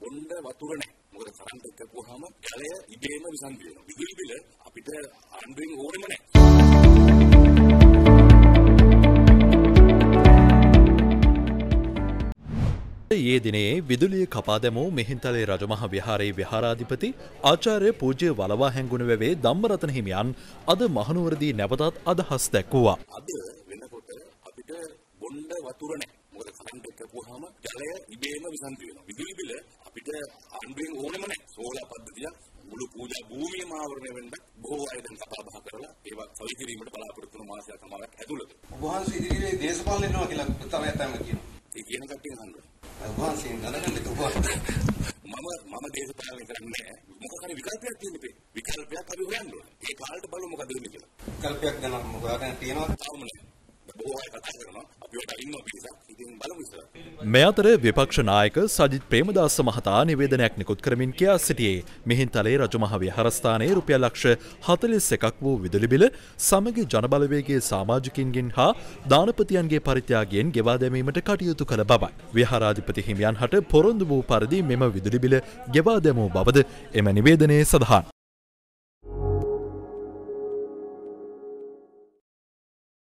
බොණ්ඩ වතුර නැහැ. මොකද කරන්ට් එක ගිහුවාම ජලය ඉබේම විසන්ධි වෙනවා. විදුලි බිල අපිට ආණ්ඩුවෙන් ඕනෙම නැහැ. ඒ දිනේ විදුලිය කපා දැමූ මෙහින්තලේ රජමහ විහාරයේ විහාරාධිපති ආචාර්ය පූජ්‍ය වලවා හැංගුණ වෙවේ ධම්මරතන හිමියන් අද මහනුවරදී නැවතත් අදහස් දැක්වුවා. අද වෙනකොට අපිට බොණ්ඩ වතුර නැහැ. එක ගිහුවාම ජලය ඉබේම විසන්ධි වෙනවා. විදුලි බිල අපිට ආණ්ඩුවෙන් ඕනෙම නැහැ. සෝලා පද්ධතිය මුළු පූජා භූමියම ආවරණය වෙන්න බොහෝ අය දැන් කතා බහ කරලා ඒවා සවි කිරීමට බලාපොරොත්තු වන මාසයක් සමාවක් ඇතුළත. ඔබ වහන්සේ ඉදිරියේ දේශපාලන වෙනවා කියලා තමයි අතම කියනවා. ඒ කියන කට්ටිය අහන්න. ඔබ වහන්සේ දැනගන්න ඔබ මම මම දේශපාලනය කරන්නේ. මොකක් හරි විකල්පයක් තියෙන්න. විකල්පයක් අපි හොයන්න ඕනේ. ඒ කාලේට බලමු මොකද වෙන්නේ කියලා. කල්පයක් ගැන මොකක්ද තියෙනවා තාම නැහැ. බොහෝ අය කතා කරනවා. මේ අතර විපක්ෂ නායක සජිත් ප්‍රේමදාස මහතා නිවේදනයක් නිකුත් කරමින් කියා සිටියේ මිහින්තලේ රජමහ විහාරස්ථානයේ රුපියල් ලක්ෂ 41ක් වූ විදුලි බිල සමග ජනබලවේගයේ සමාජිකින්ගෙන් හා දානපතියන්ගේ පරිත්‍යාගයෙන් ගෙවා දැමීමට කටයුතු කළ බවයි. විහාරාධිපති හිමියන් හට පොරොන්දු වූ පරිදි මෙම විදුලි බිල ගෙවා දැමූ බවද එම නිවේදනයේ සඳහන්.